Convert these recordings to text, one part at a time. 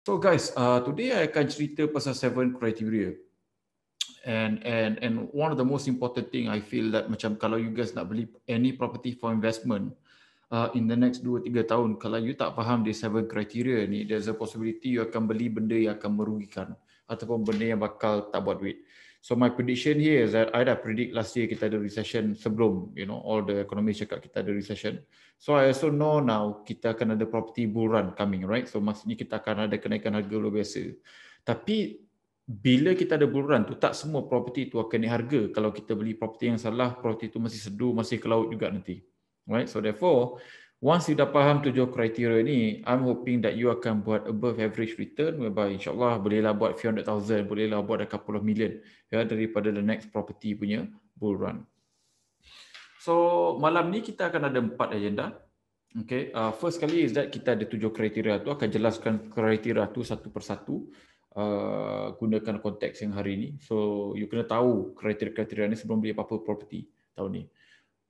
So guys, uh, today I akan cerita pasal seven criteria. And and and one of the most important thing I feel that macam kalau you guys nak beli any property for investment uh, in the next 2 3 tahun kalau you tak faham the seven criteria ni there's a possibility you akan beli benda yang akan merugikan ataupun benda yang bakal tak buat duit. So my prediction here is that I dah predict last year kita ada recession sebelum you know all the economists cakap kita ada recession. So I also know now kita akan ada property bull run coming right. So maksudnya kita akan ada kenaikan harga luar biasa. Tapi bila kita ada bull run tu tak semua property tu akan naik harga. Kalau kita beli property yang salah, property tu masih sedu, masih ke laut juga nanti. Right? So therefore once you dah faham tujuh kriteria ni, I'm hoping that you akan buat above average return whereby insyaAllah bolehlah buat 400,000, bolehlah buat couple of million ya, daripada the next property punya bull run. So malam ni kita akan ada empat agenda. Okay, uh, first kali is that kita ada tujuh kriteria tu akan jelaskan kriteria tu satu persatu uh, gunakan konteks yang hari ni. So you kena tahu kriteria-kriteria ni sebelum beli apa-apa property tahun ni.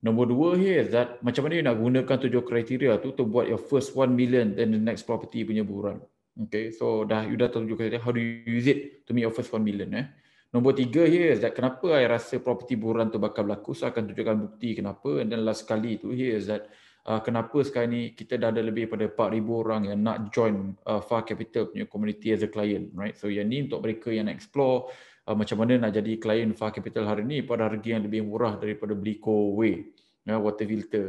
Nombor dua here that macam mana you nak gunakan tujuh kriteria tu to buat your first one million then the next property punya buruan. Okay, so dah you dah tahu tujuh kriteria, how do you use it to make your first one million eh? Nombor tiga here is that kenapa I rasa property buruan tu bakal berlaku, so akan tunjukkan bukti kenapa and then last kali tu here is that uh, kenapa sekarang ni kita dah ada lebih daripada 4,000 orang yang nak join uh, Far Capital punya community as a client, right? So yang ni untuk mereka yang nak explore uh, macam mana nak jadi klien Far Capital hari ini pada harga yang lebih murah daripada beli Way ya, water filter.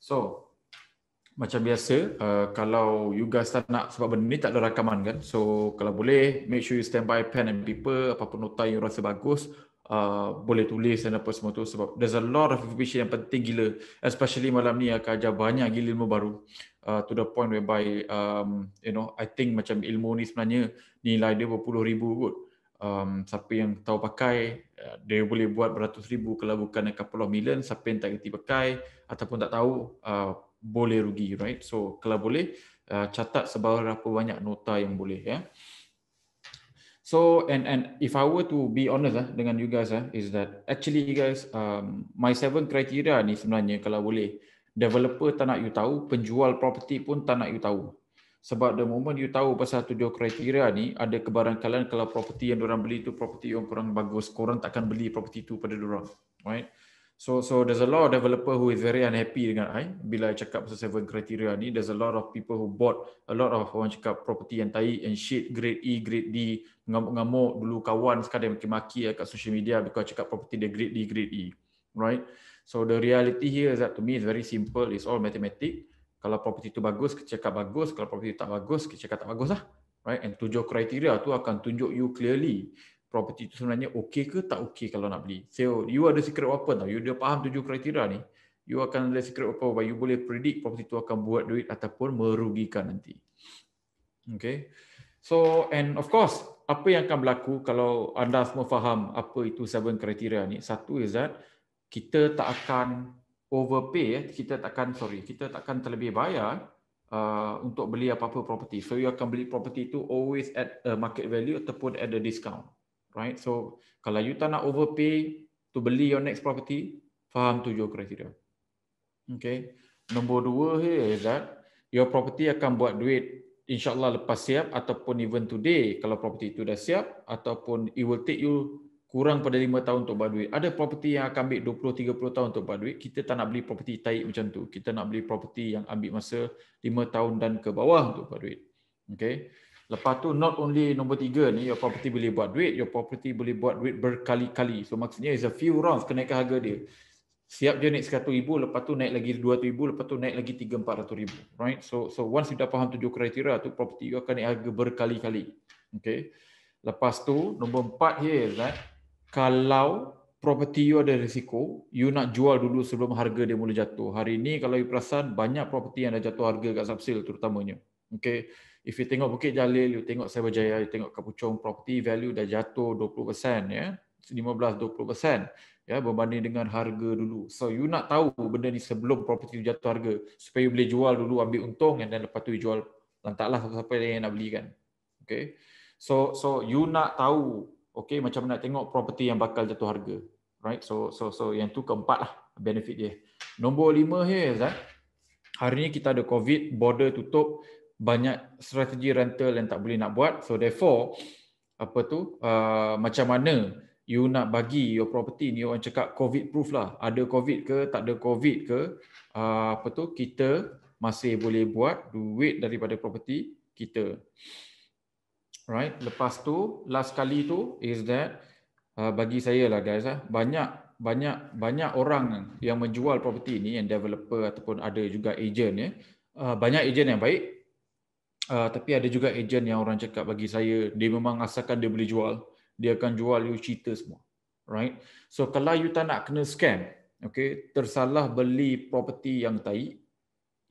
So macam biasa uh, kalau you guys tak nak sebab benda ni tak ada rakaman kan. So kalau boleh make sure you stand by pen and paper apa-apa nota yang rasa bagus uh, boleh tulis dan apa semua tu sebab there's a lot of information yang penting gila especially malam ni akan ajar banyak gila ilmu baru uh, to the point whereby um, you know I think macam ilmu ni sebenarnya nilai dia berpuluh ribu kot um, siapa yang tahu pakai uh, dia boleh buat beratus ribu kalau bukan a couple of million siapa yang tak kerti pakai ataupun tak tahu uh, boleh rugi right? So kalau boleh uh, catat seberapa banyak nota yang boleh ya. So and and if i were to be honest uh, dengan you guys uh, is that actually you guys um, my seven criteria ni sebenarnya kalau boleh developer tak nak you tahu penjual property pun tak nak you tahu sebab the moment you tahu pasal tujuh kriteria ni, ada kebarangkalan kalau property yang orang beli tu property yang kurang bagus, korang takkan beli property tu pada orang. Right? So so there's a lot of developer who is very unhappy dengan I bila I cakap pasal seven criteria ni. There's a lot of people who bought a lot of orang cakap property yang tai and shit, grade E, grade D, ngamuk-ngamuk dulu kawan sekarang maki-maki kat social media because cakap property dia grade D, grade E. Right? So the reality here is that to me is very simple. It's all mathematics kalau property itu bagus, kita cakap bagus. Kalau property tak bagus, kita cakap tak bagus lah. Right? And tujuh kriteria tu akan tunjuk you clearly property itu sebenarnya okey ke tak okey kalau nak beli. So, you ada secret weapon tau. You dah faham tujuh kriteria ni. You akan ada secret weapon where you boleh predict property itu akan buat duit ataupun merugikan nanti. Okay. So, and of course, apa yang akan berlaku kalau anda semua faham apa itu seven kriteria ni. Satu is that kita tak akan overpay eh kita takkan sorry kita takkan terlebih bayar uh, untuk beli apa-apa property. So you akan beli property itu always at a market value ataupun at a discount right? So kalau you tak nak overpay to beli your next property faham tujuh kriteria. Okay? Nombor dua here is that your property akan buat duit insyaallah lepas siap ataupun even today. Kalau property itu dah siap ataupun it will take you kurang pada 5 tahun untuk buat duit. Ada property yang akan ambil 20 30 tahun untuk buat duit. Kita tak nak beli property taik macam tu. Kita nak beli property yang ambil masa 5 tahun dan ke bawah untuk buat duit. Okay. Lepas tu not only nombor 3 ni your property boleh buat duit, your property boleh buat duit berkali-kali. So maksudnya is a few rounds kenaikan harga dia. Siap je naik 100 ribu, lepas tu naik lagi 200 ribu, lepas tu naik lagi 3 400 ribu. Right? So so once you dah faham tujuh kriteria tu property you akan naik harga berkali-kali. Okay. Lepas tu nombor 4 here is that kalau property you ada risiko, you nak jual dulu sebelum harga dia mula jatuh. Hari ini kalau you perasan banyak property yang dah jatuh harga kat subsale terutamanya. Okay. If you tengok Bukit Jalil, you tengok Cyberjaya, you tengok Kapuchong, property value dah jatuh 20% ya. 15-20% ya berbanding dengan harga dulu. So you nak tahu benda ni sebelum property jatuh harga supaya you boleh jual dulu ambil untung dan lepas tu you jual lantaklah siapa-siapa yang nak beli kan. Okay. So so you nak tahu okay macam nak tengok property yang bakal jatuh harga. Right? So so so yang tu keempat lah benefit dia. Nombor lima here that hari ni kita ada covid border tutup banyak strategi rental yang tak boleh nak buat. So therefore, apa tu, uh, macam mana you nak bagi your property ni? Orang cakap covid proof lah. Ada covid ke, tak ada covid ke, uh, apa tu, kita masih boleh buat duit daripada property kita. Right, lepas tu, last kali tu is that uh, bagi saya lah guys, uh, banyak banyak banyak orang yang menjual property ni yang developer ataupun ada juga agent ya uh, banyak agent yang baik. Uh, tapi ada juga agent yang orang cakap bagi saya dia memang asalkan dia boleh jual. Dia akan jual you cerita semua. Right? So kalau you tak nak kena scam okay tersalah beli property yang tai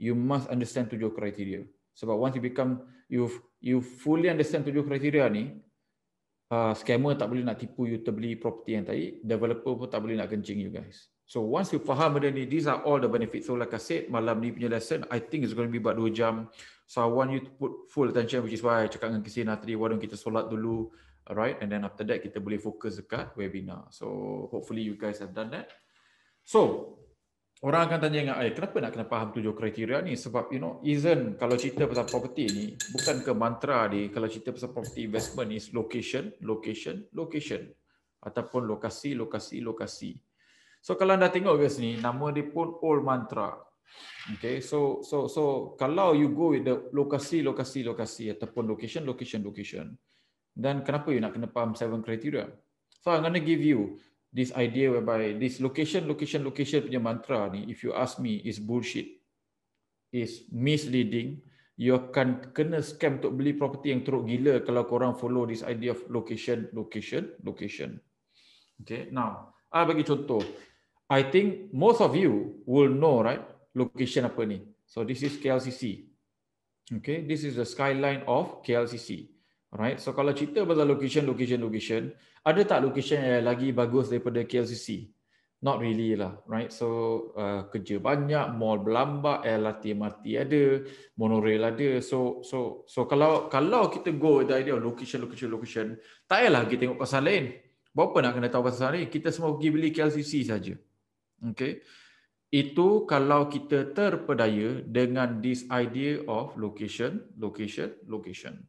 you must understand tujuh kriteria. Sebab once you become you you fully understand tujuh kriteria ni uh, scammer tak boleh nak tipu you terbeli property yang tadi, developer pun tak boleh nak kencing you guys. So once you faham benda ni, these are all the benefits. So like I said, malam ni punya lesson, I think it's going to be about 2 jam. So I want you to put full attention, which is why I cakap dengan Kisina tadi, why don't kita solat dulu, alright? And then after that, kita boleh fokus dekat webinar. So hopefully you guys have done that. So, orang akan tanya dengan saya, kenapa nak kena faham tujuh kriteria ni? Sebab, you know, isn't kalau cerita pasal property ni, bukan ke mantra ni, kalau cerita pasal property investment is location, location, location. Ataupun lokasi, lokasi, lokasi. So, kalau anda tengok guys ni, nama dia pun old mantra. Okay, so so so kalau you go with the lokasi, lokasi, lokasi ataupun location, location, location, dan kenapa you nak kena faham seven criteria? So I'm to give you this idea whereby this location, location, location punya mantra ni, if you ask me, is bullshit. Is misleading. You akan kena scam untuk beli property yang teruk gila kalau korang follow this idea of location, location, location. Okay, now, I bagi contoh. I think most of you will know, right, location apa ni. So this is KLCC. Okay, this is the skyline of KLCC. Alright, so kalau cerita pasal location, location, location, ada tak location yang lagi bagus daripada KLCC? Not really lah, right? So uh, kerja banyak, mall berlambak, LRT, MRT ada, monorail ada. So so so kalau kalau kita go the idea of location, location, location, tak payahlah kita tengok pasal lain. Berapa nak kena tahu pasal lain? Kita semua pergi beli KLCC saja. Okay. Itu kalau kita terpedaya dengan this idea of location, location, location.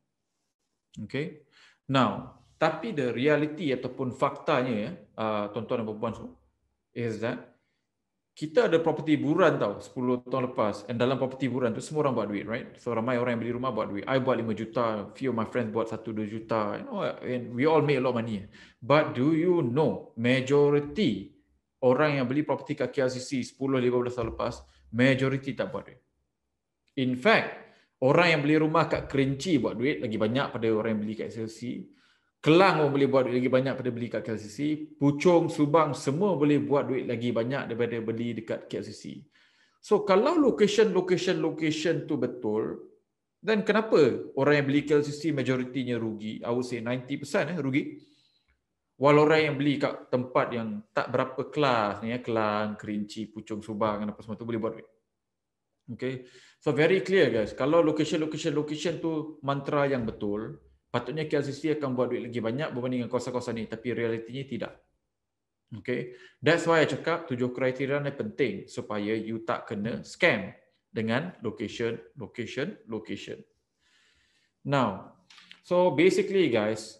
Okay. Now, tapi the reality ataupun faktanya ya, uh, tuan-tuan dan puan-puan semua, is that kita ada property buran tau 10 tahun lepas. And dalam property buran tu semua orang buat duit right? So ramai orang yang beli rumah buat duit. I buat 5 juta few of my friends buat 1 2 juta you know and we all make a lot of money. But do you know majority orang yang beli property kat KLCC 10 15 tahun lepas majority tak buat duit. In fact orang yang beli rumah kat Kerinci buat duit lagi banyak pada orang yang beli kat KLCC Kelang pun boleh buat duit lagi banyak pada beli kat KLCC. Puchong, Subang, semua boleh buat duit lagi banyak daripada beli dekat KLCC. So kalau location, location, location tu betul, dan kenapa orang yang beli KLCC majoritinya rugi? I would say 90% eh, rugi. Walau orang yang beli kat tempat yang tak berapa kelas ni ya, Kelang, Kerinci, Puchong, Subang apa semua tu boleh buat duit. Okay. So very clear guys, kalau location, location, location tu mantra yang betul, patutnya KLCC akan buat duit lagi banyak berbanding dengan kawasan-kawasan ni tapi realitinya tidak. Okay, that's why I cakap tujuh kriteria ni penting supaya you tak kena scam dengan location, location, location. Now, so basically guys,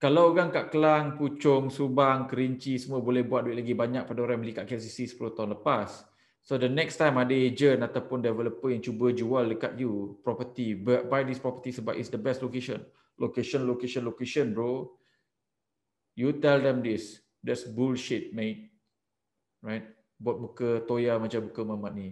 kalau orang kat Kelang, Puchong, Subang, Kerinci semua boleh buat duit lagi banyak pada orang beli kat KLCC 10 tahun lepas. So the next time ada agent ataupun developer yang cuba jual dekat you property, buy this property sebab it's the best location location, location, location, bro. You tell them this. That's bullshit, mate. Right? Buat buka toya macam buka mamat ni.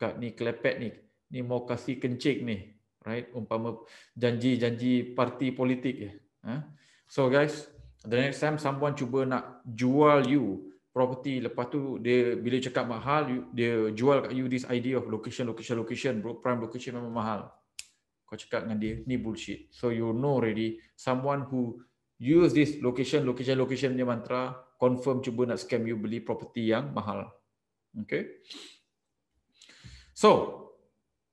Kat ni kelepet ni. Ni mau kasih kencik ni. Right? Umpama janji-janji parti politik ya. Huh? So guys, the next time someone cuba nak jual you property lepas tu dia bila cakap mahal dia jual kat you this idea of location location location bro prime location memang mahal. Kau cakap dengan dia ni bullshit. So you know already someone who use this location location location punya mantra confirm cuba nak scam you beli property yang mahal. Okay? So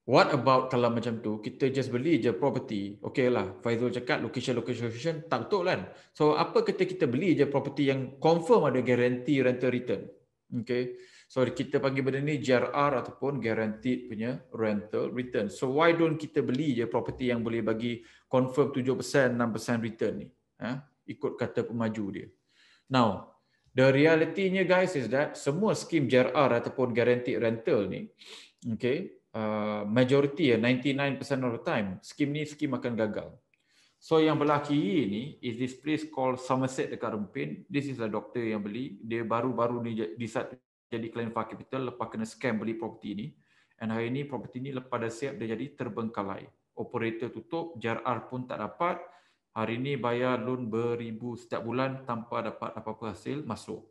what about kalau macam tu kita just beli je property okay lah Faizul cakap location location location tak betul kan so apa kata kita beli je property yang confirm ada guarantee rental return okay So kita panggil benda ni GRR ataupun guaranteed punya rental return. So why don't kita beli je property yang boleh bagi confirm 7%, 6% return ni. Ha? Ikut kata pemaju dia. Now, the reality-nya guys is that semua skim GRR ataupun guaranteed rental ni, okay, uh, majority ya, 99% of the time, skim ni skim akan gagal. So yang belah kiri ni is this place called Somerset dekat Rempin. This is a doctor yang beli. Dia baru-baru ni decide jadi client fund capital lepas kena scam beli property ni. And hari ni property ni lepas dah siap dia jadi terbengkalai. Operator tutup, JRR pun tak dapat. Hari ni bayar loan beribu setiap bulan tanpa dapat apa-apa hasil masuk.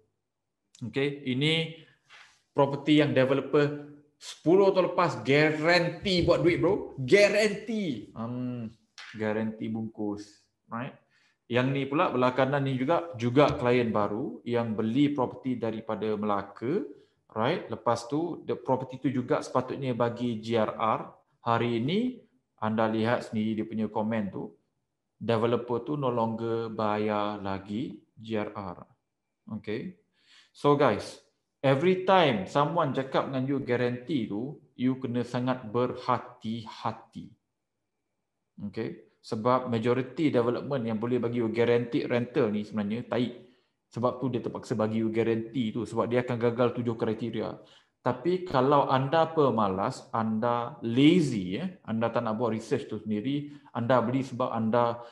Okay, ini property yang developer 10 tahun lepas guarantee buat duit bro. Guarantee. Um, guarantee bungkus. Right? Yang ni pula belah kanan ni juga juga klien baru yang beli property daripada Melaka, right? Lepas tu the property tu juga sepatutnya bagi GRR. Hari ini anda lihat sendiri dia punya komen tu developer tu no longer bayar lagi GRR. Okay. So guys, every time someone cakap dengan you guarantee tu, you kena sangat berhati-hati. Okay? Sebab majority development yang boleh bagi you guaranteed rental ni sebenarnya taik sebab tu dia terpaksa bagi you guarantee tu sebab dia akan gagal tujuh kriteria. Tapi kalau anda pemalas anda lazy eh anda tak nak buat research tu sendiri anda beli sebab anda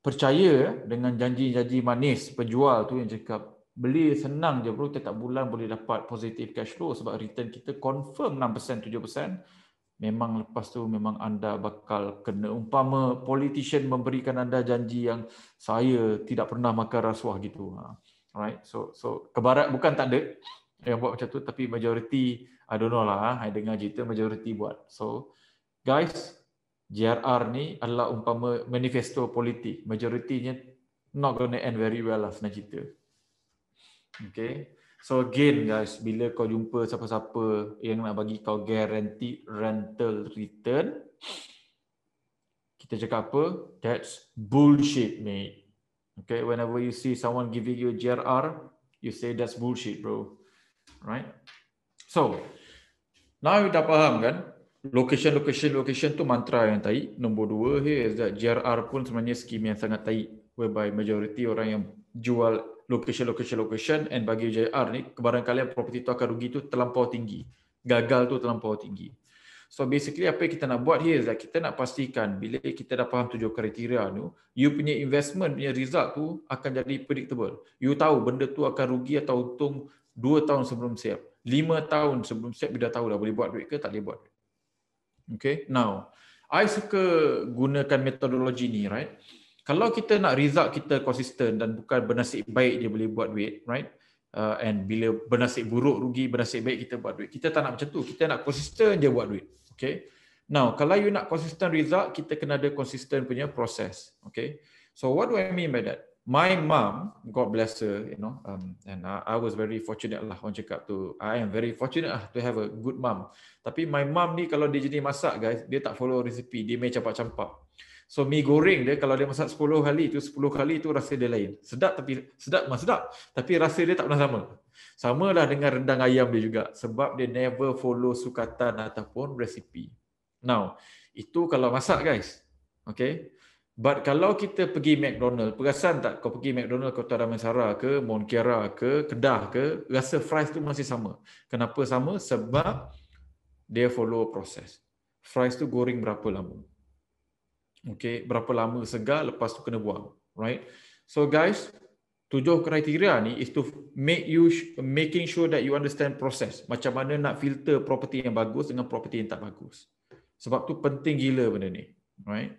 percaya dengan janji-janji manis penjual tu yang cakap beli senang je bro. Tiap bulan boleh dapat positive cash flow sebab return kita confirm 6% 7% memang lepas tu memang anda bakal kena. Umpama politician memberikan anda janji yang saya tidak pernah makan rasuah gitu. Ha. right so so kebarat bukan tak ada yang buat macam tu tapi majority I don't know lah ha. I dengar cerita majority buat. So guys JRR ni adalah umpama manifesto politik. Majoritinya not gonna end very well lah senang cerita okay So again guys, bila kau jumpa siapa-siapa yang nak bagi kau guarantee rental return, kita cakap apa? That's bullshit, mate. Okay, whenever you see someone giving you GRR, you say that's bullshit, bro. Right? So, now you dah faham kan? Location, location, location tu mantra yang tai. Nombor dua here is that GRR pun sebenarnya skim yang sangat tai. Whereby majority orang yang jual location, location, location and bagi JR ni, kebarangkalian property tu akan rugi tu terlampau tinggi. Gagal tu terlampau tinggi. So basically apa yang kita nak buat here is kita nak pastikan bila kita dah faham tujuh kriteria tu, you punya investment punya result tu akan jadi predictable. You tahu benda tu akan rugi atau untung dua tahun sebelum siap. lima tahun sebelum siap, you dah tahu dah boleh buat duit ke tak boleh buat. Okay, now, I suka gunakan metodologi ni, right? Kalau kita nak result kita konsisten dan bukan bernasib baik dia boleh buat duit, right? Uh, and bila bernasib buruk rugi, bernasib baik kita buat duit. Kita tak nak macam tu. Kita nak konsisten je buat duit. Okay? Now, kalau you nak konsisten result, kita kena ada konsisten punya proses. Okay? So, what do I mean by that? My mom, God bless her, you know, um, and I, I was very fortunate lah orang cakap tu. I am very fortunate lah to have a good mom. Tapi my mom ni kalau dia jadi masak guys, dia tak follow resipi, dia main campak-campak. So mi goreng dia kalau dia masak 10 kali itu 10 kali itu rasa dia lain. Sedap tapi sedap mas sedap tapi rasa dia tak pernah sama. Sama lah dengan rendang ayam dia juga sebab dia never follow sukatan ataupun resipi. Now, itu kalau masak guys. Okay. But kalau kita pergi McDonald, perasan tak kau pergi McDonald Kota Damansara ke, Monkiara ke, Kedah ke, rasa fries tu masih sama. Kenapa sama? Sebab dia follow proses. Fries tu goreng berapa lama? Okay, berapa lama segar lepas tu kena buang, right? So guys, tujuh kriteria ni is to make you making sure that you understand process. Macam mana nak filter property yang bagus dengan property yang tak bagus. Sebab tu penting gila benda ni, right?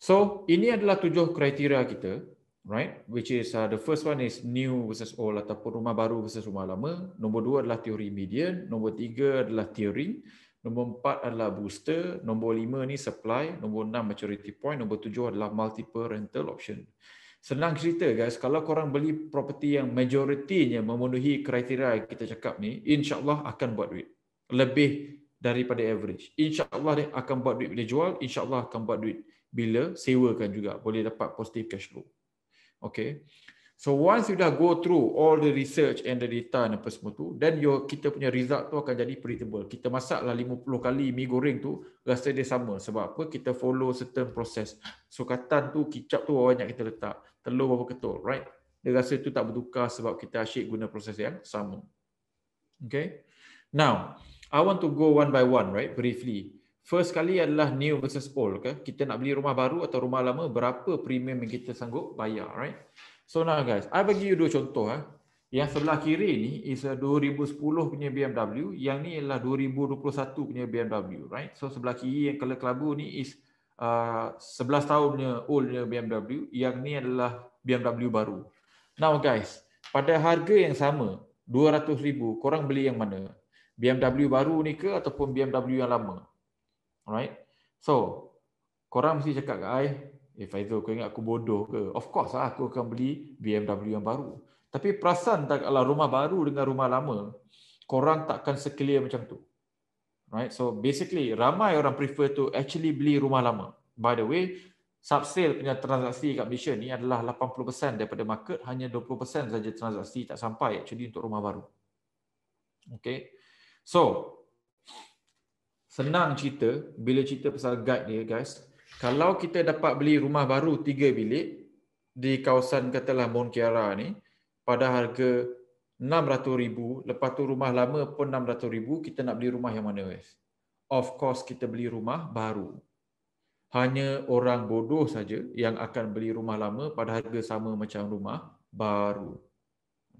So, ini adalah tujuh kriteria kita, right? Which is uh, the first one is new versus old ataupun rumah baru versus rumah lama. Nombor dua adalah teori median. Nombor tiga adalah teori. Nombor empat adalah booster, nombor lima ni supply, nombor enam maturity point, nombor tujuh adalah multiple rental option. Senang cerita guys, kalau korang beli property yang majoritinya memenuhi kriteria yang kita cakap ni, insyaAllah akan buat duit. Lebih daripada average. InsyaAllah dia akan buat duit bila jual, insyaAllah akan buat duit bila sewakan juga. Boleh dapat positive cash flow. Okay. So once you dah go through all the research and the data dan apa semua tu, then your kita punya result tu akan jadi predictable. Kita masaklah 50 kali mi goreng tu, rasa dia sama. Sebab apa? Kita follow certain process. So katan tu, kicap tu banyak kita letak. Telur berapa ketul, right? Dia rasa tu tak bertukar sebab kita asyik guna proses yang sama. Okay? Now, I want to go one by one, right? Briefly. First kali adalah new versus old. Okay? Kita nak beli rumah baru atau rumah lama, berapa premium yang kita sanggup bayar, right? So now guys, I bagi you dua contoh. Eh. Yang sebelah kiri ni is a 2010 punya BMW. Yang ni adalah 2021 punya BMW. right? So sebelah kiri yang color kelabu ni is uh, 11 tahunnya oldnya BMW. Yang ni adalah BMW baru. Now guys, pada harga yang sama, 200,000, korang beli yang mana? BMW baru ni ke ataupun BMW yang lama? Alright. So, korang mesti cakap ke I, Eh Faizul kau ingat aku bodoh ke? Of course lah aku akan beli BMW yang baru. Tapi perasan tak kalau rumah baru dengan rumah lama, korang takkan seclear macam tu. Right? So basically ramai orang prefer to actually beli rumah lama. By the way, subsale punya transaksi kat Malaysia ni adalah 80% daripada market, hanya 20% saja transaksi tak sampai actually untuk rumah baru. Okay. So, senang cerita, bila cerita pasal guide dia guys, kalau kita dapat beli rumah baru tiga bilik di kawasan katalah Mont Kiara ni pada harga 600,000, lepas tu rumah lama pun 600,000, kita nak beli rumah yang mana guys? Of course kita beli rumah baru. Hanya orang bodoh saja yang akan beli rumah lama pada harga sama macam rumah baru.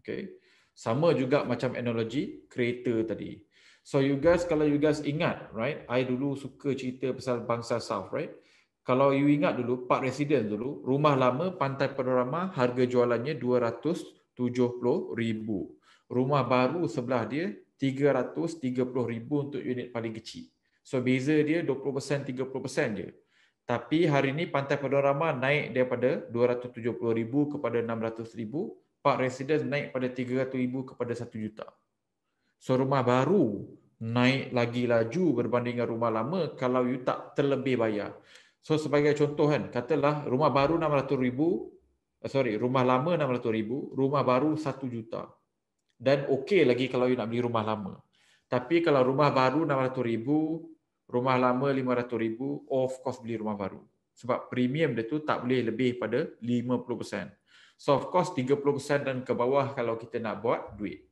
Okay. Sama juga macam analogi kereta tadi. So you guys kalau you guys ingat, right? I dulu suka cerita pasal bangsa South, right? Kalau you ingat dulu Park Residence dulu rumah lama pantai panorama harga jualannya 270,000 rumah baru sebelah dia 330,000 untuk unit paling kecil. So beza dia 20% 30% je. Tapi hari ini pantai panorama naik daripada 270,000 kepada 600,000 Park Residence naik pada 300,000 kepada 1 juta. So rumah baru naik lagi laju berbanding dengan rumah lama kalau you tak terlebih bayar So sebagai contoh kan, katalah rumah baru 600 ribu, eh, sorry, rumah lama 600 ribu, rumah baru 1 juta. Dan okey lagi kalau you nak beli rumah lama. Tapi kalau rumah baru 600 ribu, rumah lama 500 ribu, of course beli rumah baru. Sebab premium dia tu tak boleh lebih pada 50%. So of course 30% dan ke bawah kalau kita nak buat duit.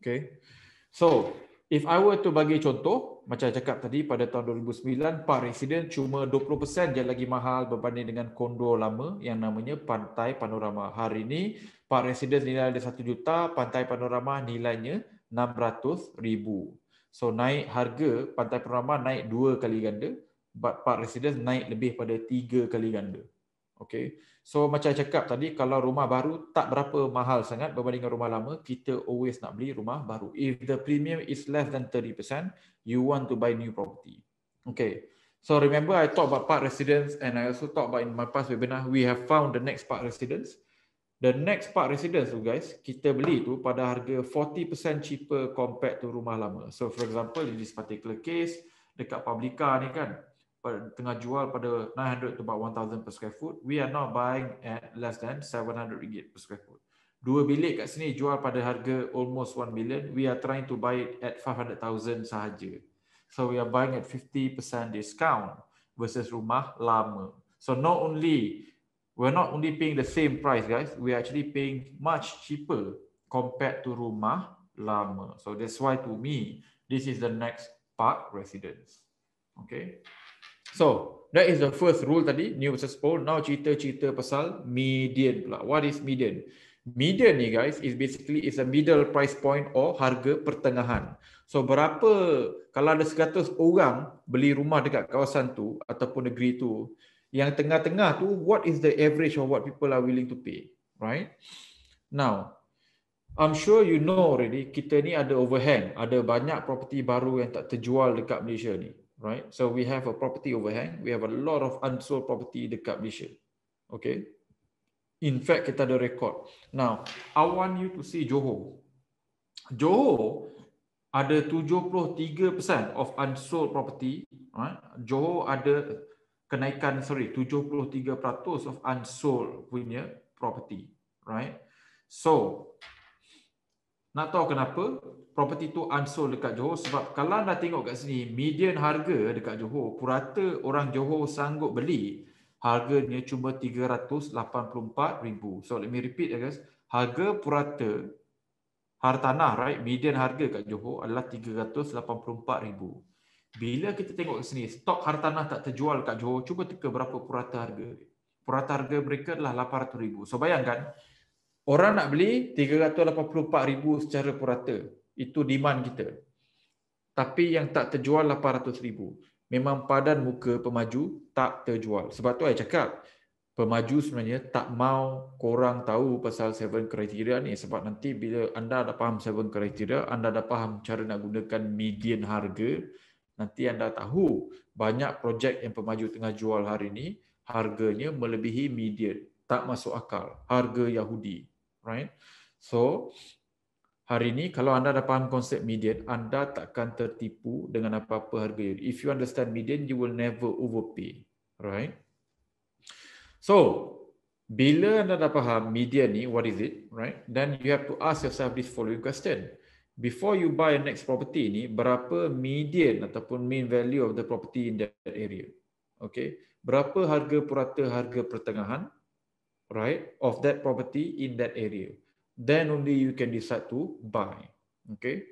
Okay. So if I were to bagi contoh, macam cakap tadi pada tahun 2009 Park Residence cuma 20% je lagi mahal berbanding dengan kondo lama yang namanya Pantai Panorama. Hari ini Park Residence nilai dia 1 juta, Pantai Panorama nilainya 600 ribu. So naik harga Pantai Panorama naik dua kali ganda, but Park Residence naik lebih pada tiga kali ganda. Okay. So macam cakap tadi, kalau rumah baru tak berapa mahal sangat berbanding dengan rumah lama, kita always nak beli rumah baru. If the premium is less than 30%, you want to buy new property. Okay. So remember I talk about park residence and I also talk about in my past webinar, we have found the next park residence. The next park residence tu guys, kita beli tu pada harga 40% cheaper compared to rumah lama. So for example, in this particular case, dekat Publica ni kan, tengah jual pada 900 to about 1000 per square foot we are now buying at less than 700 ringgit per square foot. Dua bilik kat sini jual pada harga almost 1 million we are trying to buy it at 500000 sahaja. So we are buying at 50% discount versus rumah lama. So not only we're not only paying the same price guys we are actually paying much cheaper compared to rumah lama. So that's why to me this is the next park residence. Okay So, that is the first rule tadi, new versus old. Now cerita-cerita pasal median pula. What is median? Median ni guys is basically is a middle price point or harga pertengahan. So berapa kalau ada 100 orang beli rumah dekat kawasan tu ataupun negeri tu, yang tengah-tengah tu what is the average of what people are willing to pay, right? Now, I'm sure you know already kita ni ada overhang, ada banyak property baru yang tak terjual dekat Malaysia ni right? So we have a property overhang. We have a lot of unsold property dekat Malaysia. Okay. In fact, kita ada record. Now, I want you to see Johor. Johor ada 73% of unsold property. Right? Johor ada kenaikan, sorry, 73% of unsold punya property. right? So, nak tahu kenapa property tu unsold dekat Johor sebab kalau anda tengok kat sini median harga dekat Johor purata orang Johor sanggup beli harganya cuma 384,000. So let me repeat ya guys. Harga purata hartanah right median harga kat Johor adalah 384,000. Bila kita tengok kat sini stok hartanah tak terjual kat Johor cuba teka berapa purata harga. Purata harga mereka adalah 800,000. So bayangkan Orang nak beli 384 ribu secara purata. Itu demand kita. Tapi yang tak terjual 800 ribu. Memang padan muka pemaju tak terjual. Sebab tu saya cakap, pemaju sebenarnya tak mau korang tahu pasal 7 kriteria ni. Sebab nanti bila anda dah faham 7 kriteria, anda dah faham cara nak gunakan median harga, nanti anda tahu banyak projek yang pemaju tengah jual hari ini, harganya melebihi median. Tak masuk akal. Harga Yahudi right? So hari ini kalau anda dah faham konsep median, anda takkan tertipu dengan apa-apa harga. If you understand median, you will never overpay, right? So bila anda dah faham median ni, what is it, right? Then you have to ask yourself this following question. Before you buy a next property ni, berapa median ataupun mean value of the property in that area? Okay. Berapa harga purata harga pertengahan? Right, of that property in that area. Then only you can decide to buy. Okay.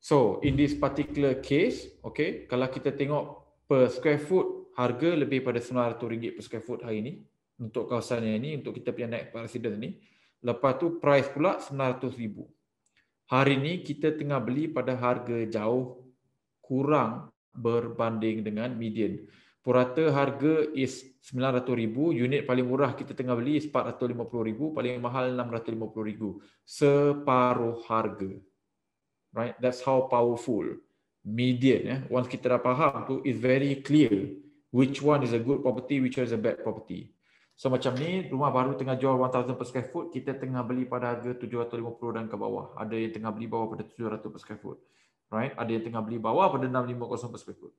So in this particular case, okay, kalau kita tengok per square foot harga lebih pada RM900 per square foot hari ini untuk kawasan yang ini untuk kita punya naik resident ni. Lepas tu price pula RM900,000. Hari ini kita tengah beli pada harga jauh kurang berbanding dengan median. Purata harga is 900,000, unit paling murah kita tengah beli is 450,000, paling mahal 650,000. Separuh harga. Right? That's how powerful median eh. Once kita dah faham tu is very clear which one is a good property, which one is a bad property. So macam ni, rumah baru tengah jual 1000 per square foot, kita tengah beli pada harga 750 dan ke bawah. Ada yang tengah beli bawah pada 700 per square foot. Right? Ada yang tengah beli bawah pada 650 per square foot.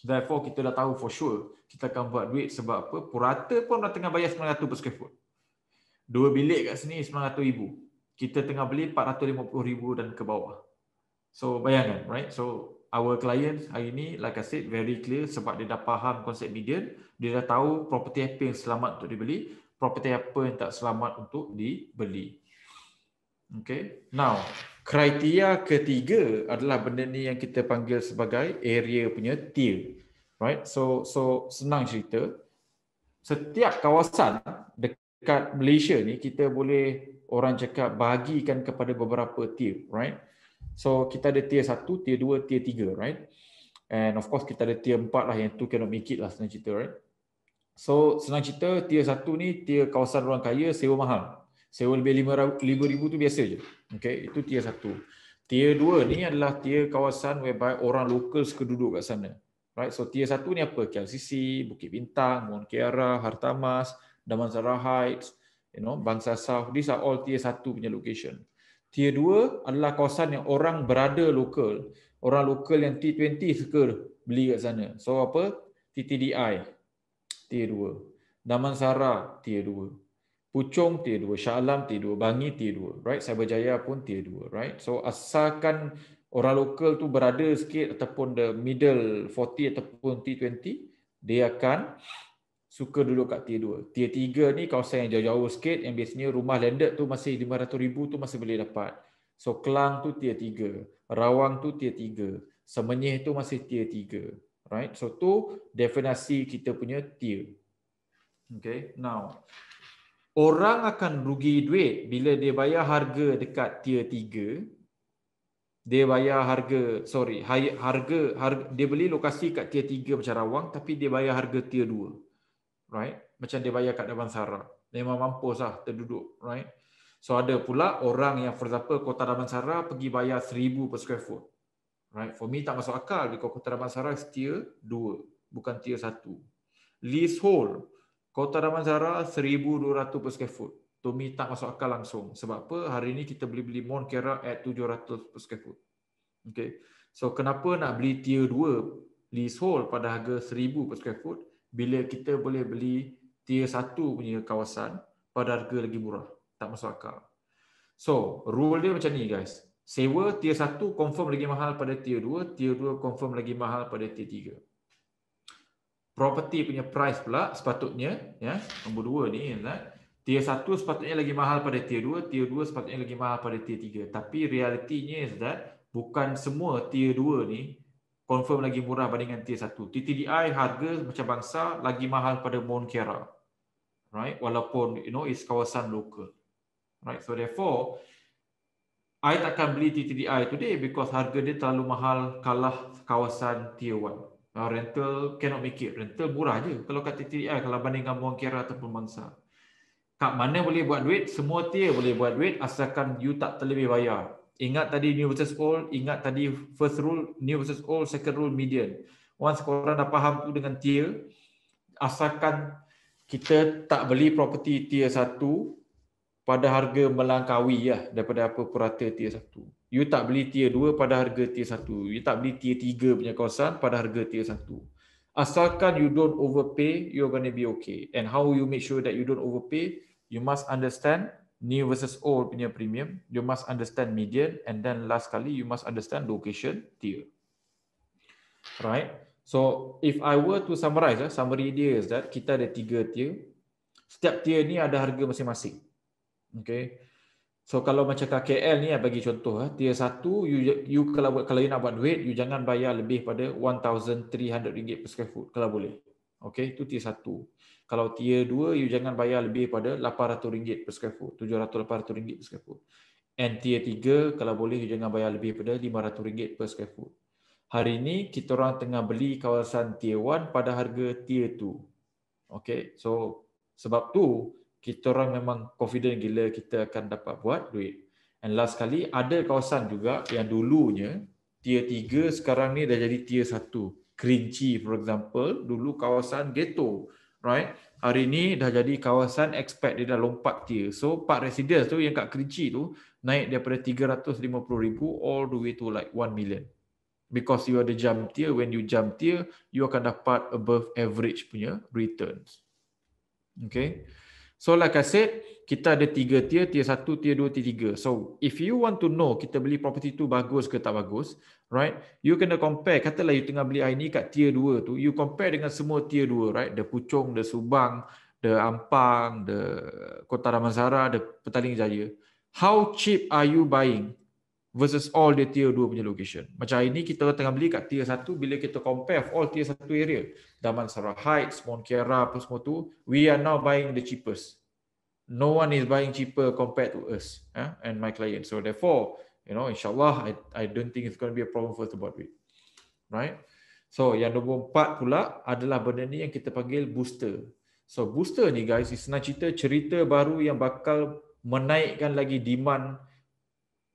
Therefore kita dah tahu for sure kita akan buat duit sebab apa? Purata pun dah tengah bayar 900 per square foot. Dua bilik kat sini 900 ribu. Kita tengah beli 450 ribu dan ke bawah. So bayangkan, right? So our client hari ini, like I said, very clear sebab dia dah faham konsep median. Dia dah tahu property apa yang selamat untuk dibeli, property apa yang tak selamat untuk dibeli. Okay. Now, kriteria ketiga adalah benda ni yang kita panggil sebagai area punya tier. Right? So so senang cerita. Setiap kawasan dekat Malaysia ni kita boleh orang cakap bahagikan kepada beberapa tier, right? So kita ada tier 1, tier 2, tier 3, right? And of course kita ada tier 4 lah yang tu cannot make it lah senang cerita, right? So senang cerita tier 1 ni tier kawasan orang kaya sewa mahal sewa lebih lima ribu tu biasa je. Okay, itu tier satu. Tier dua ni adalah tier kawasan whereby orang lokal suka duduk kat sana. Right, so tier satu ni apa? KLCC, Bukit Bintang, Mount Kiara, Hartamas, Damansara Heights, you know, Bangsa South. These are all tier satu punya location. Tier dua adalah kawasan yang orang berada lokal. Orang lokal yang T20 suka beli kat sana. So apa? TTDI, tier dua. Damansara, tier dua. Puchong tier 2, Shah Alam tier 2, Bangi tier 2, right? Cyberjaya pun tier 2, right? So asalkan orang lokal tu berada sikit ataupun the middle 40 ataupun T20, dia akan suka duduk kat tier 2. Tier 3 ni kawasan yang jauh-jauh sikit yang biasanya rumah landed tu masih 500,000 tu masih boleh dapat. So Kelang tu tier 3, Rawang tu tier 3, Semenyih tu masih tier 3, right? So tu definasi kita punya tier. Okay, now orang akan rugi duit bila dia bayar harga dekat tier 3 dia bayar harga sorry harga harga dia beli lokasi kat tier 3 macam Rawang tapi dia bayar harga tier 2 right? Macam dia bayar kat Damansara. Memang mampus lah terduduk right? So ada pula orang yang for example kota Damansara pergi bayar 1000 per square foot right? For me tak masuk akal because kota Damansara tier 2 bukan tier 1 leasehold Kota Damansara 1200 per square foot. To me tak masuk akal langsung. Sebab apa? Hari ini kita beli beli Mount Kera at 700 per square foot. Okay. So kenapa nak beli tier 2 leasehold pada harga 1000 per square foot bila kita boleh beli tier 1 punya kawasan pada harga lagi murah. Tak masuk akal. So, rule dia macam ni guys. Sewa tier 1 confirm lagi mahal pada tier 2, tier 2 confirm lagi mahal pada tier 3. Property punya price pula sepatutnya, ya, nombor 2 ni, ya, tier 1 sepatutnya lagi mahal pada tier 2, tier 2 sepatutnya lagi mahal pada tier 3. Tapi realitinya is that bukan semua tier 2 ni confirm lagi murah bandingkan tier 1. TTDI harga macam bangsa lagi mahal pada Mount Kiara. Right? Walaupun you know is kawasan lokal. Right? So therefore I takkan beli TTDI today because harga dia terlalu mahal kalah kawasan tier 1. Uh, rental cannot make it. Rental murah je kalau kat TTDI kalau bandingkan Mount Kiara ataupun bangsa. Kat mana boleh buat duit, semua tier boleh buat duit asalkan you tak terlebih bayar. Ingat tadi new versus old, ingat tadi first rule, new versus old, second rule, median. Once korang dah faham tu dengan tier, asalkan kita tak beli property tier 1 pada harga melangkaui ya daripada apa purata tier 1. You tak beli tier 2 pada harga tier 1. You tak beli tier 3 punya kawasan pada harga tier 1. Asalkan you don't overpay, you're going to be okay. And how you make sure that you don't overpay? You must understand new versus old punya premium, you must understand median and then last kali you must understand location tier. Right? So if I were to summarize, eh, summary dia is that kita ada tiga tier. Setiap tier ni ada harga masing-masing. Okay. So kalau macam KKL ni, bagi contoh, eh, tier satu, you, you kalau kalau you nak buat duit, you jangan bayar lebih pada RM1,300 per square foot kalau boleh. Okay, itu tier satu. Kalau tier 2, you jangan bayar lebih pada RM800 per square foot. RM700-800 per square foot. And tier 3, kalau boleh, you jangan bayar lebih pada RM500 per square foot. Hari ini, kita orang tengah beli kawasan tier 1 pada harga tier 2. Okay, so sebab tu, kita orang memang confident gila kita akan dapat buat duit. And last kali, ada kawasan juga yang dulunya, tier 3 sekarang ni dah jadi tier 1. Kerinci, for example, dulu kawasan ghetto right? Hari ini dah jadi kawasan expat dia dah lompat tier. So part residence tu yang kat Kerinci tu naik daripada 350,000 all the way to like 1 million. Because you ada jump tier, when you jump tier, you akan dapat above average punya returns. Okay. So like I said, kita ada tiga tier, tier satu, tier dua, tier tiga. So if you want to know kita beli property tu bagus ke tak bagus, right? You kena compare, katalah you tengah beli ini kat tier dua tu, you compare dengan semua tier dua, right? The Puchong, the Subang, the Ampang, the Kota Damansara, the Petaling Jaya. How cheap are you buying versus all the tier 2 punya location. Macam hari ni kita tengah beli kat tier 1 bila kita compare all tier 1 area. Damansara Heights, Mount Kiara apa semua tu, we are now buying the cheapest. No one is buying cheaper compared to us eh, and my client. So therefore, you know, insyaAllah, I, I don't think it's going to be a problem for us to buat duit. Right? So yang nombor empat pula adalah benda ni yang kita panggil booster. So booster ni guys, senang cerita cerita baru yang bakal menaikkan lagi demand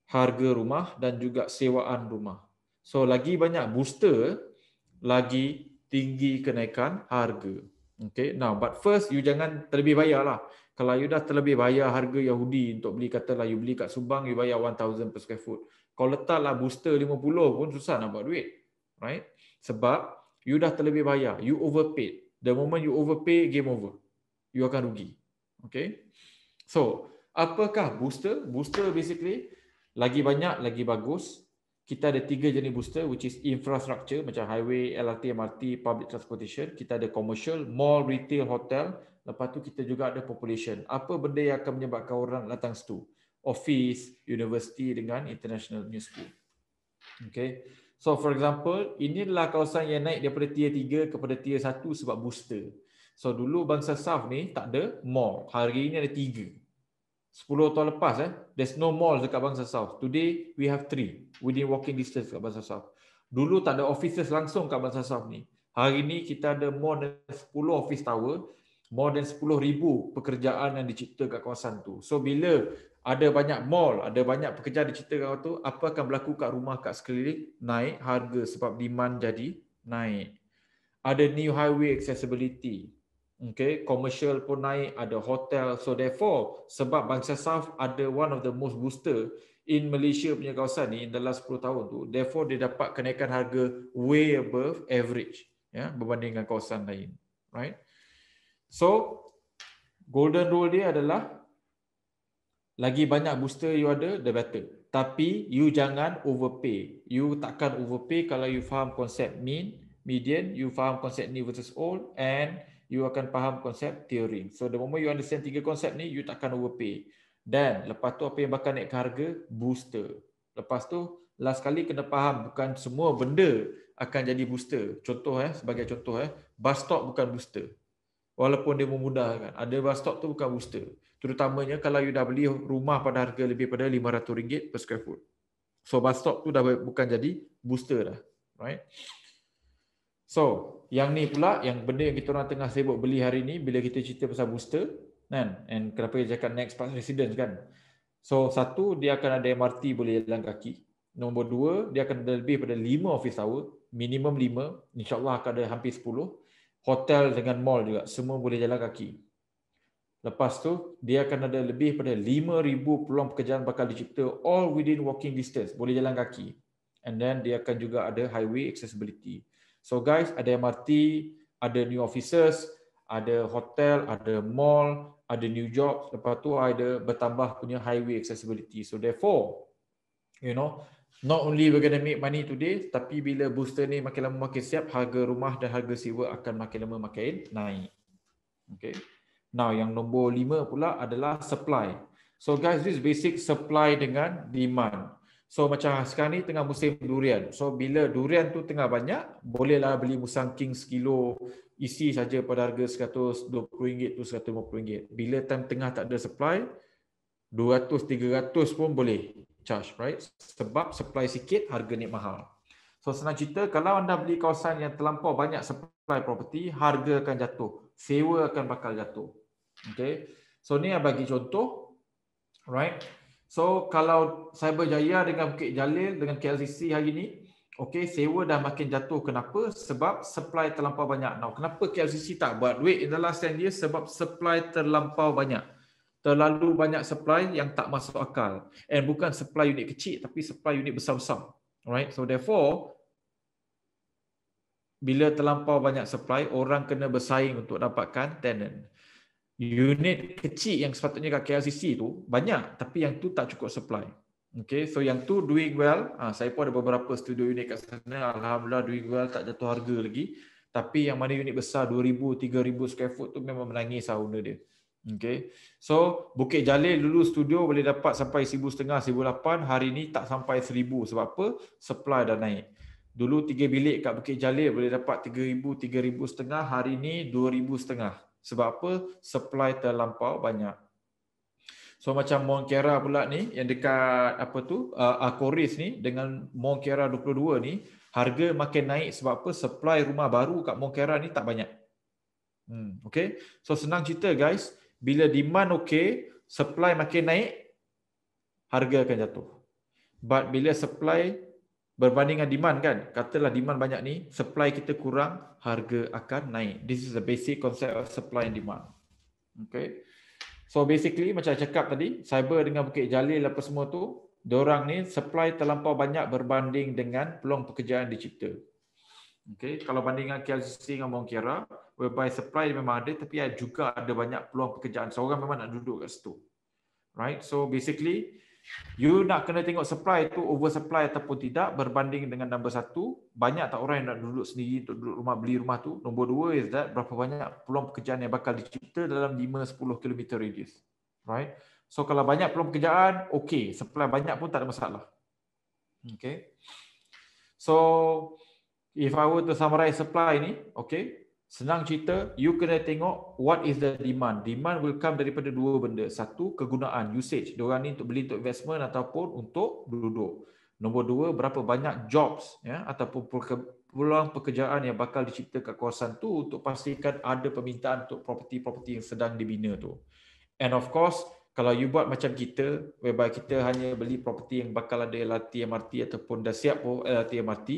harga rumah dan juga sewaan rumah. So lagi banyak booster, lagi tinggi kenaikan harga. Okay, now but first you jangan terlebih bayar lah. Kalau you dah terlebih bayar harga Yahudi untuk beli katalah you beli kat Subang you bayar 1000 per square foot. Kalau letaklah booster 50 pun susah nak buat duit. Right? Sebab you dah terlebih bayar, you overpaid. The moment you overpay, game over. You akan rugi. Okay? So, apakah booster? Booster basically lagi banyak, lagi bagus. Kita ada tiga jenis booster which is infrastructure macam highway, LRT, MRT, public transportation. Kita ada commercial, mall, retail, hotel. Lepas tu kita juga ada population. Apa benda yang akan menyebabkan orang datang situ? Office, university dengan international new school. Okay. So for example, inilah kawasan yang naik daripada tier 3 kepada tier 1 sebab booster. So dulu bangsa South ni tak ada mall. Hari ini ada tiga. 10 tahun lepas eh there's no mall dekat Bangsa South. Today we have three within walking distance kat Bangsa South. Dulu tak ada offices langsung kat Bangsa South ni. Hari ni kita ada more than 10 office tower, more than 10,000 pekerjaan yang dicipta kat kawasan tu. So bila ada banyak mall, ada banyak pekerjaan dicipta kat tu, apa akan berlaku kat rumah kat sekeliling? Naik harga sebab demand jadi naik. Ada new highway accessibility. Okay, commercial pun naik, ada hotel. So therefore, sebab Bangsa South ada one of the most booster in Malaysia punya kawasan ni in the last 10 tahun tu, therefore dia dapat kenaikan harga way above average ya berbanding dengan kawasan lain. Right? So golden rule dia adalah lagi banyak booster you ada, the better. Tapi you jangan overpay. You takkan overpay kalau you faham konsep mean, median, you faham konsep new versus old and you akan faham konsep theory. So the moment you understand tiga konsep ni, you takkan overpay. Dan lepas tu apa yang bakal naik harga? Booster. Lepas tu last kali kena faham bukan semua benda akan jadi booster. Contoh eh, sebagai contoh eh, bus stop bukan booster. Walaupun dia memudahkan. Ada bus stop tu bukan booster terutamanya kalau you dah beli rumah pada harga lebih pada RM500 per square foot. So bus stop tu dah bukan jadi booster dah. Right? So, yang ni pula yang benda yang kita orang tengah sibuk beli hari ni bila kita cerita pasal booster kan and kenapa dia cakap next pass residence kan. So, satu dia akan ada MRT boleh jalan kaki. Nombor dua, dia akan ada lebih pada lima office tower, minimum lima, insyaAllah akan ada hampir sepuluh. Hotel dengan mall juga, semua boleh jalan kaki. Lepas tu, dia akan ada lebih pada 5,000 peluang pekerjaan bakal dicipta all within walking distance. Boleh jalan kaki. And then dia akan juga ada highway accessibility. So guys, ada MRT, ada new offices, ada hotel, ada mall, ada new jobs. Lepas tu ada bertambah punya highway accessibility. So therefore, you know, not only we're going to make money today, tapi bila booster ni makin lama makin siap, harga rumah dan harga sewa akan makin lama makin naik. Okay. Now yang nombor lima pula adalah supply. So guys, this basic supply dengan demand. So macam sekarang ni tengah musim durian. So bila durian tu tengah banyak, bolehlah beli musang king sekilo isi saja pada harga RM120 tu RM150. Bila time tengah tak ada supply, 200 300 pun boleh charge, right? Sebab supply sikit harga ni mahal. So senang cerita, kalau anda beli kawasan yang terlampau banyak supply property, harga akan jatuh. Sewa akan bakal jatuh. Okay. So ni yang bagi contoh. Right. So kalau Cyberjaya dengan Bukit Jalil dengan KLCC hari ni. Okay, sewa dah makin jatuh. Kenapa? Sebab supply terlampau banyak. Now, kenapa KLCC tak buat duit in the last 10 years? Sebab supply terlampau banyak. Terlalu banyak supply yang tak masuk akal. And bukan supply unit kecil, tapi supply unit besar-besar. Alright, so therefore, bila terlampau banyak supply, orang kena bersaing untuk dapatkan tenant unit kecil yang sepatutnya kat KLCC tu banyak tapi yang tu tak cukup supply. Okay, so yang tu doing well. Ha, saya pun ada beberapa studio unit kat sana. Alhamdulillah doing well, tak jatuh harga lagi. Tapi yang mana unit besar 2,000, 3,000 square foot tu memang menangis lah owner dia. Okay, so Bukit Jalil dulu studio boleh dapat sampai 1,500, 1,800. Hari ni tak sampai 1,000. Sebab apa? Supply dah naik. Dulu 3 bilik kat Bukit Jalil boleh dapat 3,000, 3,500. Hari ni 2,500. Sebab apa? Supply terlampau banyak. So macam Monkera pula ni yang dekat apa tu uh, Akoris ni dengan Monkera 22 ni harga makin naik sebab apa? Supply rumah baru kat Monkera ni tak banyak. Hmm, okay. So senang cerita guys, bila demand okay, supply makin naik, harga akan jatuh. But bila supply berbanding dengan demand kan katalah demand banyak ni supply kita kurang harga akan naik. This is the basic concept of supply and demand. Okay? So basically macam saya cakap tadi cyber dengan bukit jalil apa semua tu orang ni supply terlampau banyak berbanding dengan peluang pekerjaan dicipta okay? Kalau banding dengan KLCC dengan Mongkira whereby supply memang ada tapi juga ada banyak peluang pekerjaan. Seorang memang nak duduk kat situ. Right? So basically You nak kena tengok supply tu oversupply ataupun tidak berbanding dengan nombor satu. Banyak tak orang yang nak duduk sendiri untuk duduk rumah beli rumah tu. Nombor dua is that berapa banyak peluang pekerjaan yang bakal dicipta dalam 5-10 km radius. Right? So kalau banyak peluang pekerjaan, okay. Supply banyak pun tak ada masalah. Okay. So if I were to summarize supply ni, okay. Senang cerita, you kena tengok what is the demand. Demand will come daripada dua benda. Satu, kegunaan, usage. Diorang ni untuk beli untuk investment ataupun untuk duduk. Nombor dua, berapa banyak jobs ya, ataupun peluang pekerjaan yang bakal dicipta kat kawasan tu untuk pastikan ada permintaan untuk property-property yang sedang dibina tu. And of course, kalau you buat macam kita, whereby kita hanya beli property yang bakal ada LRT, MRT ataupun dah siap LRT, MRT,